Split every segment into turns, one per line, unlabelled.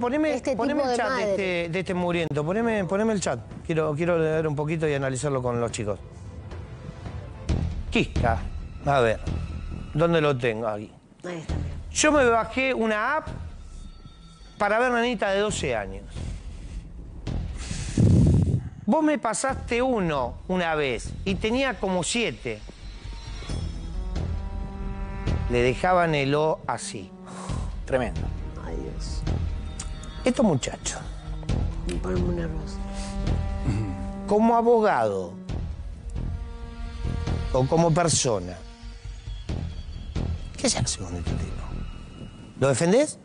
Poneme,
este
poneme
tipo
el
de
chat de este, de este muriendo, poneme, poneme el chat. Quiero, quiero leer un poquito y analizarlo con los chicos. Quisca, a ver, ¿dónde lo tengo aquí?
Ahí está.
Yo me bajé una app para ver nanita de 12 años. Vos me pasaste uno una vez y tenía como siete. Le dejaban el O así.
Tremendo.
Ay, Dios.
Estos muchachos,
arroz.
como abogado o como persona, ¿qué se hace con este tipo? ¿Lo defendés?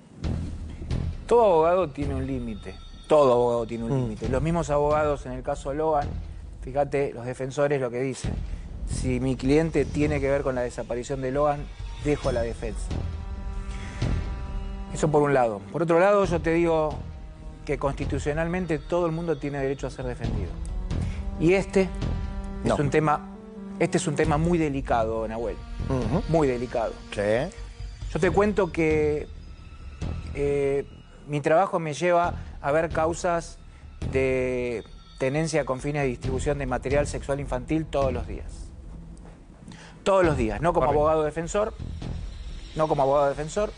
Todo abogado tiene un límite. Todo abogado tiene un límite. Los mismos abogados en el caso Logan, fíjate, los defensores lo que dicen. Si mi cliente tiene que ver con la desaparición de Logan, dejo la defensa. Eso por un lado. Por otro lado, yo te digo que constitucionalmente todo el mundo tiene derecho a ser defendido. Y este
No.
es un tema, este es un tema muy delicado, Nahuel. Muy delicado.
Sí.
Yo te cuento que eh, mi trabajo me lleva a ver causas de tenencia con fines de distribución de material sexual infantil todos los días. Todos los días, no como
Correcto.
abogado defensor, no como abogado defensor,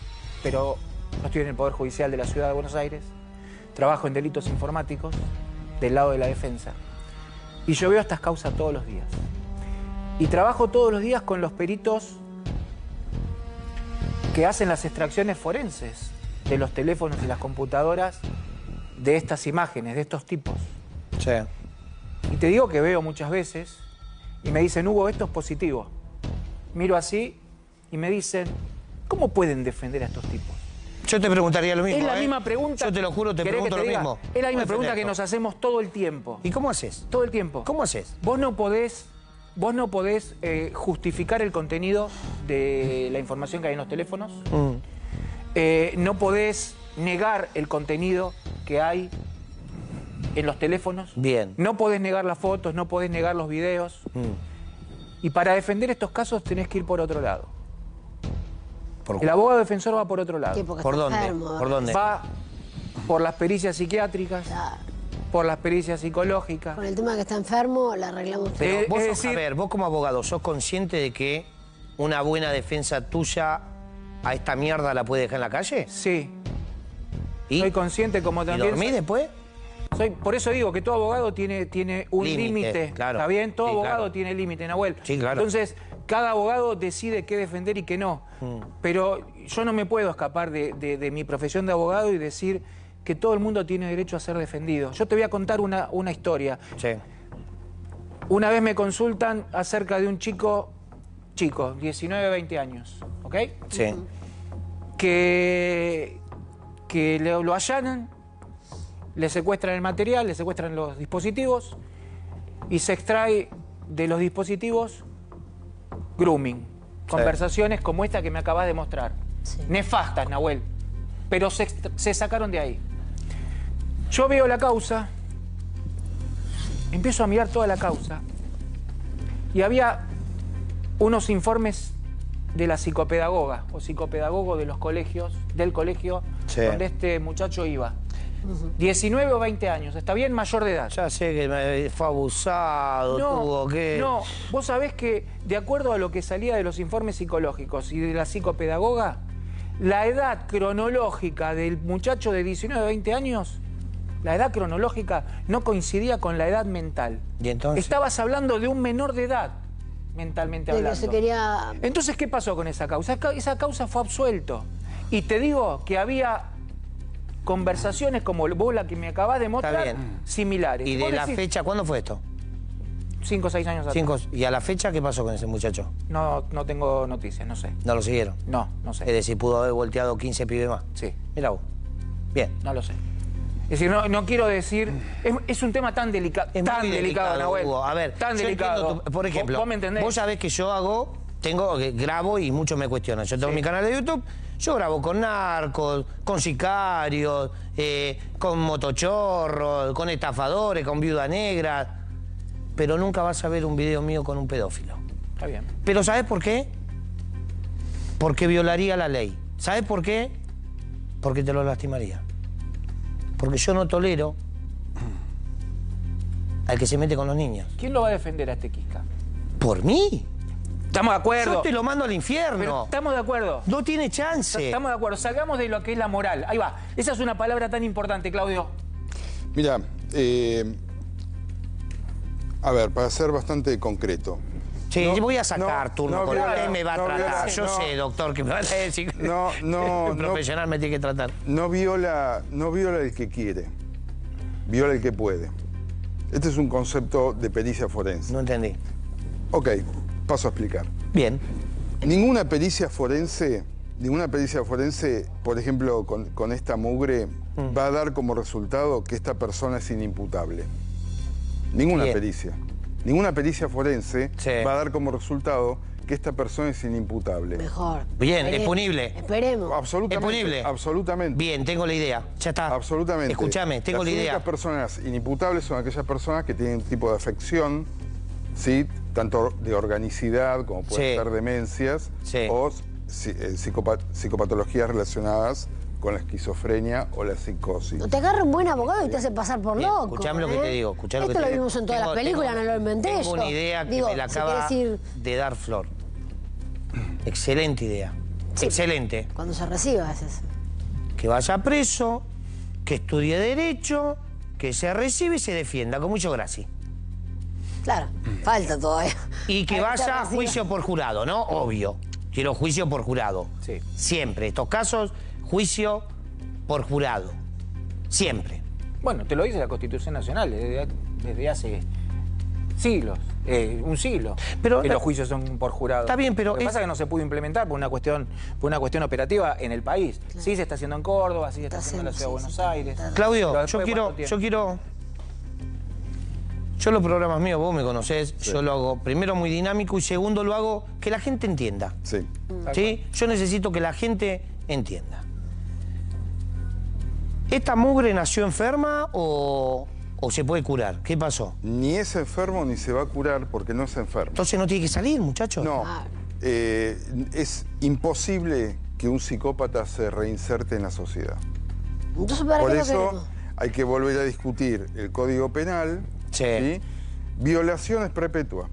pero no estoy en el Poder Judicial de la Ciudad de Buenos Aires, trabajo en delitos informáticos del lado de la defensa. Y yo veo estas causas todos los días. Y trabajo todos los días con los peritos que hacen las extracciones forenses de los teléfonos y las computadoras de estas imágenes, de estos tipos.
Sí.
Y te digo que veo muchas veces y me dicen, Hugo, esto es positivo. Miro así y me dicen, ¿cómo pueden defender a estos tipos?
Yo te preguntaría lo mismo.
es la
¿eh?
misma pregunta.
Yo te lo juro, te
¿Querés que
pregunto lo
diga?
mismo.
Es la misma
¿Cómo
pregunta que nos hacemos todo el tiempo.
¿Y cómo haces?
Todo el tiempo.
¿Cómo haces?
Vos no podés, vos no podés eh, justificar el contenido de la información que hay en los teléfonos.
Mm.
Eh, no podés negar el contenido que hay en los teléfonos.
Bien.
No podés negar las fotos, no podés negar los videos.
Mm.
Y para defender estos casos tenés que ir por otro lado.
¿Por,
El abogado defensor va por otro lado.
¿Por dónde?
enfermo.
¿Por dónde?
Va por las pericias psiquiátricas,
Claro.
por las pericias psicológicas.
Con el tema que está enfermo, la arreglamos todo.
Pero
Eh,
vos
es
sos-
decir-
a ver, vos como abogado, ¿sos consciente de que una buena defensa tuya a esta mierda la puede dejar en la calle?
Sí,
¿Y,
soy consciente como
¿Y
también...
dormís después?
Soy, por eso digo que todo abogado tiene, tiene un
Límite,
límite.
claro.
¿Está bien? Todo
Sí,
abogado
claro.
tiene límite, Nahuel.
Sí, claro.
Entonces, cada abogado decide qué defender y qué no.
Mm.
Pero yo no me puedo escapar de, de- de mi profesión de abogado y decir que todo el mundo tiene derecho a ser defendido. Yo te voy a contar una, una historia.
Sí.
Una vez me consultan acerca de un chico, chico, 19, 20 años, ¿ok?
Sí.
que, que le- lo allanan, le secuestran el material, le secuestran los dispositivos y se extrae de los dispositivos grooming. Conversaciones como esta que me acabas de mostrar.
Sí.
Nefastas, Nahuel. Pero se, sacaron de ahí. Yo veo la causa, empiezo a mirar toda la causa y había unos informes de la psicopedagoga o psicopedagogo de los colegios, del colegio
Sí.
donde este muchacho iba. 19 o 20 años, está bien mayor de edad.
Ya sé que me- fue abusado, tuvo que...
no, vos sabés que de acuerdo a lo que salía de los informes psicológicos y de la psicopedagoga, la edad cronológica del muchacho de 19 o 20 años, la edad cronológica no coincidía con la edad mental.
¿Y entonces?
Estabas hablando de un menor de edad, mentalmente
De que
hablando.
se quería...
Entonces, ¿qué pasó con esa causa? Esa ca- Esa causa fue absuelto. Y te digo que había conversaciones como vos la que me acabás de mostrar, similares.
¿Y de la
decís,
fecha, cuándo fue esto?
Cinco o seis años atrás.
Cinco. ¿Y a la fecha qué pasó con ese muchacho?
No, no tengo noticias, no sé.
No lo siguieron.
No, no sé.
Es decir, pudo haber volteado 15 pibes más.
Sí,
Mira vos. Bien.
no lo sé. Es decir, no, no quiero decir. Es, es un tema tan delicado.
Es
Tan
muy
delicado, Nahuel.
Hugo. A ver,
Tan delicado.
tu- por ejemplo,
¿Vos, vos me entendés?
vos sabés que yo hago, tengo, que grabo y muchos me cuestionan. Yo tengo
Sí.
mi canal de YouTube, yo grabo con narcos, con sicarios, eh, con motochorros, con estafadores, con viuda negra. Pero nunca vas a ver un video mío con un pedófilo.
Está bien.
Pero ¿sabes por qué? Porque violaría la ley. ¿Sabes por qué? Porque te lo lastimaría. Porque yo no tolero al que se mete con los niños.
¿Quién lo va a defender a este Quisca?
¿Por mí?
Estamos de acuerdo.
Yo te lo mando al
Pero
infierno.
estamos de acuerdo.
No tiene chance.
Estamos de acuerdo. Salgamos de lo que es la moral. Ahí va. Esa es una palabra tan importante, Claudio.
Mira, eh, a ver, para ser bastante concreto.
Sí,
No,
voy a sacar
no,
turno
no
con él me va a tratar.
viola,
Yo
no.
sé, doctor, que me va a decir.
No, no,
Un
no.
profesional me tiene que tratar.
No viola, no viola el que quiere, viola el que puede. Este es un concepto de pericia forense.
No entendí.
Ok, paso a explicar.
Bien.
Ninguna pericia forense, ninguna pericia forense, por ejemplo, con, con esta mugre,
Mm.
va a dar como resultado que esta persona es inimputable. Ninguna
Bien.
pericia. Ninguna pericia forense
Sí.
va a dar como resultado que esta persona es inimputable.
Mejor.
Bien, es
Esperemos.
punible.
Esperemos.
Absolutamente.
¿Es punible?
Absolutamente.
Bien, tengo la idea. Ya está.
Absolutamente.
Escúchame, tengo
Las
la idea.
únicas personas inimputables son aquellas personas que tienen un tipo de afección, ¿sí? Tanto de organicidad como puede
Sí.
ser demencias
Sí.
o si- eh, psicopa- psicopatologías relacionadas con la esquizofrenia o la psicosis.
No te agarra un buen abogado y te hace pasar por
Bien,
loco.
escuchame lo que
¿eh?
te digo. Escuchá lo
Esto
que te
lo
digo.
vimos en todas
Tengo-
las películas,
tengo-
no lo inventé
Tengo
yo.
una idea que
Digo,
me la acaba
ir
de dar Flor. Excelente idea. Excelente.
cuando se reciba, es eso.
Que vaya preso, que estudie Derecho, que se recibe y se defienda, con mucho gracia.
Claro, falta todavía.
Y que vaya a juicio por jurado, ¿no? Obvio. Quiero juicio por jurado.
Sí.
Siempre. Estos casos, juicio por jurado. Siempre.
Bueno, te lo dice la Constitución Nacional desde, desde hace siglos, eh, un siglo.
Pero-
que los juicios son por jurado.
Está bien, pero
Lo que
es-
pasa es que no se pudo implementar por una cuestión, por una cuestión operativa en el país. Sí se está haciendo en Córdoba, sí se está,
Está
haciendo en la Ciudad de Buenos Aires.
Claudio, yo quiero, yo quiero. Yo los programas míos, vos me conocés, yo lo hago primero muy dinámico y segundo lo hago que la gente entienda.
Sí.
¿Sí? Yo necesito que la gente entienda. ¿Esta mugre nació enferma o, o se puede curar? ¿Qué pasó?
Ni es enfermo ni se va a curar porque no es enfermo.
Entonces no tiene que salir, muchachos.
No,
Claro.
eh, es imposible que un psicópata se reinserte en la sociedad.
Entonces, ¿para
Por
qué
eso hay que volver a discutir el Código Penal.
Sí.
Violación es perpetua.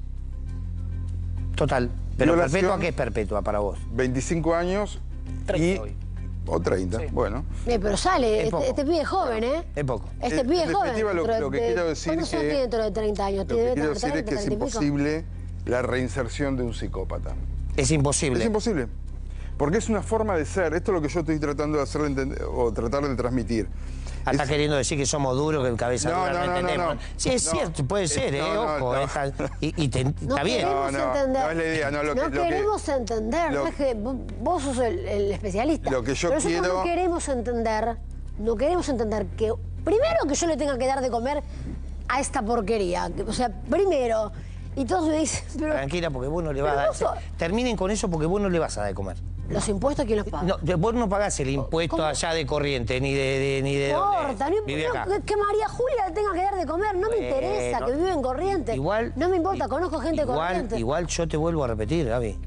Total. Pero
Violación.
perpetua, ¿qué es perpetua para vos?
25 años
30
y...
hoy.
O 30,
Sí.
bueno.
Eh, pero sale,
Es
este, este pibe es joven, ¿eh?
Es poco.
Este
En
pibe es joven.
definitiva, lo- lo que
de-
quiero decir
¿Cuántos años
que-
tiene dentro de 30 años?
Lo que quiero decir es que es
30 y pico.
imposible la reinserción de un psicópata.
Es imposible.
Es imposible. Porque es una forma de ser. Esto es lo que yo estoy tratando de hacerle entender o tratar de transmitir.
Está
Es-
queriendo decir que somos duros, que el cabeza
No,
dura,
no,
no, entendemos.
no.
Sí, es
No.
cierto, puede
Eh,
ser, ¿eh?
no, no,
Ojo,
no.
está- y, y te-
No
está bien.
queremos
No, no,
entender.
no es la idea, no, lo que- lo que-
queremos entender,
lo-
no es que vos, sos el, el especialista.
Lo que yo
Pero nosotros
quiero-
no queremos entender, no queremos entender que primero que yo le tenga que dar de comer a esta porquería. que- O sea, primero. Y todos me dicen, pero
Tranquila, porque vos no le vas a dar.
vos
Terminen con eso porque vos no le vas a dar de comer.
Los impuestos quién los paga.
No, vos no pagás el impuesto
¿Cómo?
allá de corriente, ni de, de- ni de
No
dónde
importa, no importa que, que María Julia le tenga que dar de comer, no me
Bueno,
interesa, que vive en Corrientes.
Igual.
no me importa, conozco gente
igual,
corriente.
Igual yo te vuelvo a repetir, Gaby.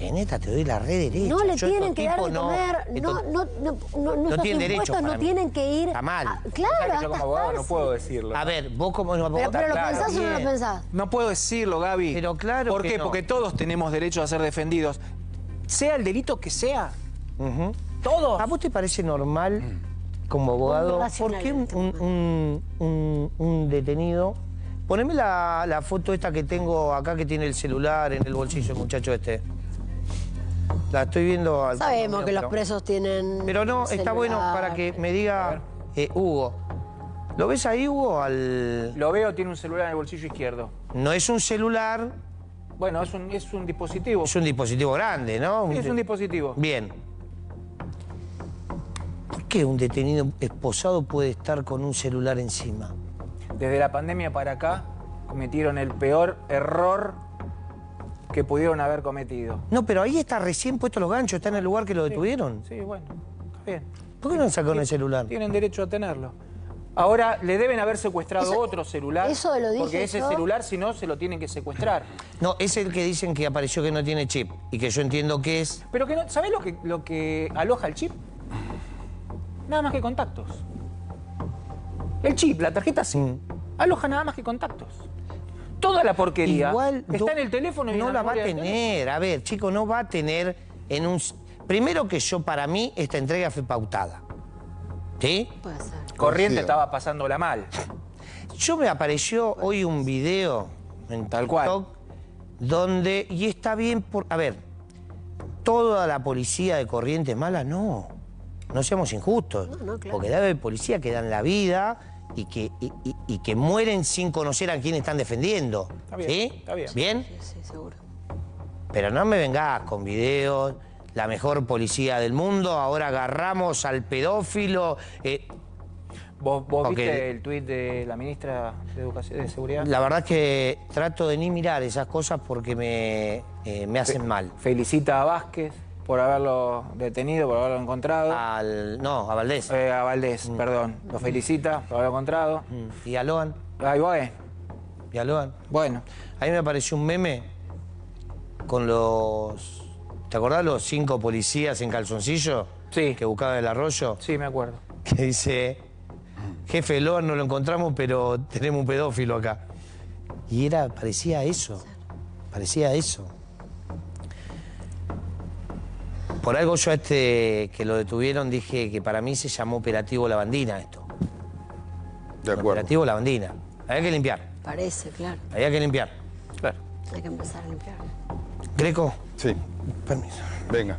En esta te doy la red derecha.
No le
Yo
tienen que dar de
no-
comer, no, no, no, no,
no tienen derecho
no
mí.
tienen que ir.
Está mal.
a- claro,
que yo como abogado no puedo decirlo.
A ver, vos como
Pero,
abogado-
pero lo
claro.
pensás o no lo
Bien.
pensás.
No puedo decirlo, Gaby.
Pero claro
¿Por
que
qué?
no.
Porque todos tenemos derecho a ser defendidos. Sea el delito que sea.
Ujú.
Todos.
¿A vos te parece normal, como abogado, por qué un,
este
un- un- un- un detenido... Poneme la, la foto esta que tengo acá que tiene el celular en el bolsillo, el muchacho este. La estoy viendo... al-
Sabemos que los presos tienen.
Pero no, está bueno para que me diga eh, Hugo. ¿Lo ves ahí, Hugo? Al...
Lo veo, tiene un celular en el bolsillo izquierdo.
No es un celular,
Bueno, es un, es un dispositivo.
es un dispositivo grande, ¿no?
Es un dispositivo.
Bien. ¿Por qué un detenido esposado puede estar con un celular encima?
Desde la pandemia para acá cometieron el peor error que pudieron haber cometido.
No, pero ahí está recién puesto los ganchos, está en el lugar que lo detuvieron.
Sí, bueno, está bien.
¿Por qué no sacaron el celular?
Tienen derecho a tenerlo. Ahora le deben haber secuestrado
Eso-
otro celular.
eso lo dije
Porque ese
yo.
celular, si no, se lo tienen que secuestrar.
No, es el que dicen que apareció que no tiene chip y que yo entiendo que es.
Pero que no, ¿sabés lo que, lo que aloja el chip? Nada más que contactos. El chip, la tarjeta SIM, aloja nada más que contactos. Toda la porquería
Igual
está en el teléfono y en
no la va a tener. A ver, chico, no va a tener en un. Primero que yo, para mí, esta entrega fue pautada. ¿Sí?
Puede ser.
teléfono. Corriente estaba pasándola mal.
Yo me apareció hoy un video en
Tal cual.
TikTok donde, y está bien por, a ver, toda la policía de Corrientes mala, no, no seamos injustos,
No, no, claro.
porque debe haber policía que dan la vida y que, y, y- y que mueren sin conocer a quién están defendiendo,
Está bien,
¿sí?
está bien.
¿Bien?
Sí, sí, seguro.
Pero no me vengas con videos, la mejor policía del mundo, ahora agarramos al pedófilo, eh,
¿Vos, viste el tuit de la ministra de Educación de Seguridad?
La verdad es que trato de ni mirar esas cosas porque me, eh, me hacen mal.
Felicita a Vázquez por haberlo detenido, por haberlo encontrado.
Al, no, a Valdés.
Eh, a Valdés, perdón. Lo felicita por haberlo encontrado.
Mm. Y a Loan.
Ahí va, eh.
Y a Loan.
Bueno,
Ahí me apareció un meme con los. ¿Te acordás los cinco policías en calzoncillo?
Sí.
Que buscaban el arroyo.
sí, me acuerdo.
Que dice. Jefe Loan, no lo encontramos, pero tenemos un pedófilo acá. Y era, parecía eso. Parecía eso. Por algo yo a este que lo detuvieron dije que para mí se llamó operativo Lavandina esto.
De acuerdo.
Operativo Lavandina. Había que limpiar,
Parece, claro.
había que limpiar.
Claro.
Hay que empezar a limpiar.
Greco,
Sí,
permiso.
venga.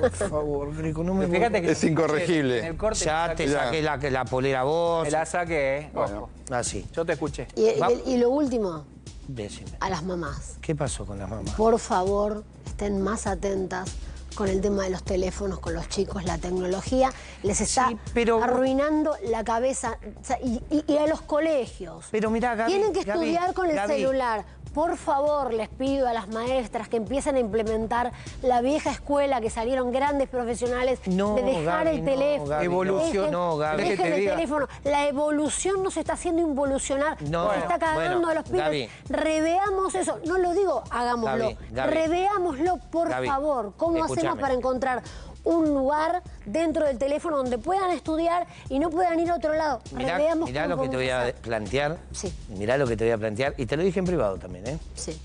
Por favor, Greco, no me
Fíjate que
Es incorregible.
En el corte
Ya te
saqué-
saqué la, la polera vos.
Me la saqué, eh.
Bueno.
Ojo.
Así.
Yo te escuché.
Y, y-
Va-
y lo último,
Decime.
a las mamás.
¿Qué pasó con las mamás?
Por favor, estén más atentas con el tema de los teléfonos, con los chicos, la tecnología les está
Sí, pero-
arruinando la cabeza O sea, y, y- y a los colegios.
Pero mirá, Gaby,
Tienen que
Gaby,
estudiar con el
Gaby.
celular. Por favor, les pido a las maestras que empiecen a implementar la vieja escuela, que salieron grandes profesionales,
No,
de dejar
Gaby,
el
no,
teléfono.
Gaby,
Evolución.
Dejen-
no, Gaby.
¿Querés que
dejen
te
el
diga?
teléfono. La evolución nos está haciendo involucionar,
No,
nos está cagando
bueno,
a los pibes.
Gaby.
Reveamos eso. No lo digo, hagámoslo.
Gaby, Gaby.
Reveámoslo, por
Gaby,
favor. ¿Cómo hacemos para encontrar un lugar dentro del teléfono donde puedan estudiar y no puedan ir a otro lado?
Mirá,
Reveamos
mirá
cómo
lo que te voy a
hacer.
plantear.
Sí.
Mirá lo que te voy a plantear. Y te lo dije en privado también, ¿eh?
Sí.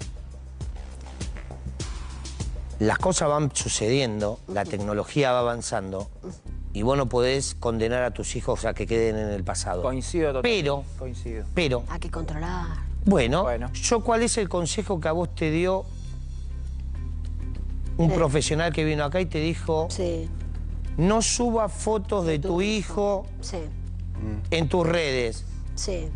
Las cosas van sucediendo, la tecnología va avanzando y vos no podés condenar a tus hijos a que queden en el pasado.
Coincido totalmente.
Pero,
Coincido.
pero,
Hay que controlar.
bueno,
Bueno.
yo cuál es el consejo que a vos te dio un profesional que vino acá y te dijo,
Sí.
no subas fotos de tu hijo
Sí.
en tus redes.
Sí.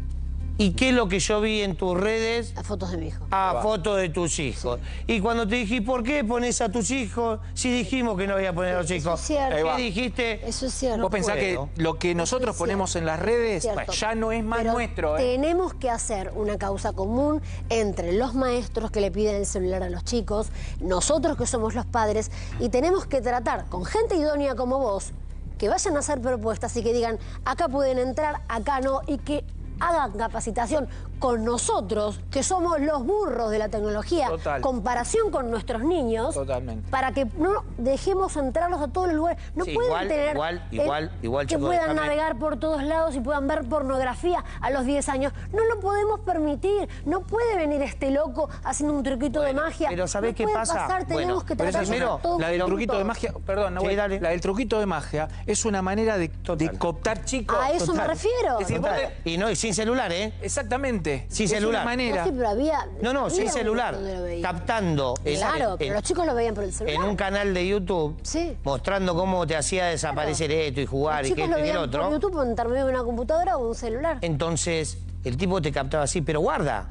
¿Y qué es lo que yo vi en tus redes?
Las fotos de mi hijo.
A fotos de tus hijos. Y cuando te dije, ¿por qué pones a tus hijos? Si dijimos que no había poner a los hijos.
es cierto.
¿Qué dijiste?
Eso es cierto.
Vos pensás que lo que nosotros
Es
ponemos
cierto.
en las redes ya no es más
Pero
nuestro, ¿eh?
Tenemos que hacer una causa común entre los maestros que le piden el celular a los chicos, nosotros que somos los padres, y tenemos que tratar con gente idónea como vos, que vayan a hacer propuestas y que digan, acá pueden entrar, acá no, y que hagan capacitación con nosotros, que somos los burros de la tecnología,
Total.
comparación con nuestros niños,
Totalmente.
para que no dejemos entrarlos a todos los lugares. No
Sí,
pueden
igual,
tener
igual,
eh,
igual, igual,
que puedan
déjame-
navegar por todos lados y puedan ver pornografía a los 10 años. No lo podemos permitir. No puede venir este loco haciendo un truquito de magia.
pero ¿sabés
No
qué
puede
pasa?
pasar,
Bueno,
tenemos que
Primero,
la del truquito de magia, perdón, Nahuel,
Sí, dale.
la del truquito de magia es una manera de, de cooptar chicos.
A eso me refiero.
Es decir, vos
Total.
te-
Y no, y sin celular, ¿eh?
Exactamente.
Sin
es
celular.
una manera.
Sí, pero había.
No, no, sin celular. Captando en-
Claro,
en-
pero los chicos lo veían por el celular.
en un canal de YouTube
Sí.
mostrando cómo te hacía desaparecer esto y jugar
los
y que esto y el
veían por
otro.
YouTube intermedio de una computadora o un celular.
Entonces, el tipo te captaba así, pero guarda,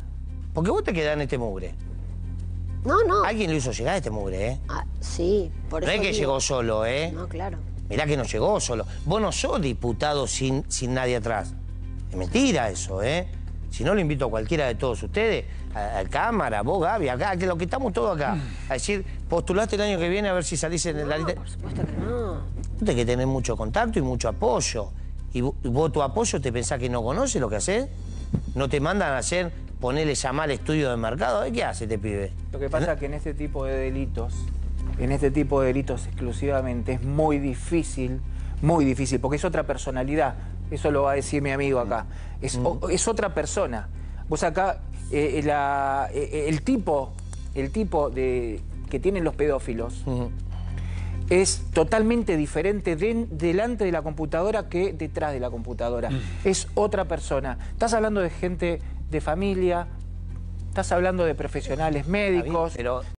porque vos te quedás en este mugre.
No, no.
Alguien lo hizo llegar a este mugre, ¿eh?
Ah, sí, por
No
eso.
es que
digo.
llegó solo, ¿eh?
No, claro.
Mirá que no llegó solo. Vos no sos diputado sin, sin nadie atrás. Es mentira eso, ¿eh? Si no, lo invito a cualquiera de todos ustedes, a, a Cámara, vos, Gaby, acá, que lo que estamos todos acá, a decir, postulaste el año que viene a ver si salís en la lista.
Por supuesto que no.
Tenés que tener mucho contacto y mucho apoyo. Y vo- y vos tu apoyo te pensás que no conoce lo que haces. No te mandan a hacer, ponerle llamar al estudio de mercado. ¿Eh? ¿Qué hace este pibe?
Lo que pasa es que en este tipo de delitos, en este tipo de delitos exclusivamente, es muy difícil, muy difícil, porque es otra personalidad. Eso lo va a decir mi amigo acá. Es, o- es otra persona. Vos acá, eh, la- eh, el tipo, el tipo de, que tienen los pedófilos es totalmente diferente de- delante de la computadora que detrás de la computadora. Es otra persona. Estás hablando de gente de familia, estás hablando de profesionales médicos.
Pero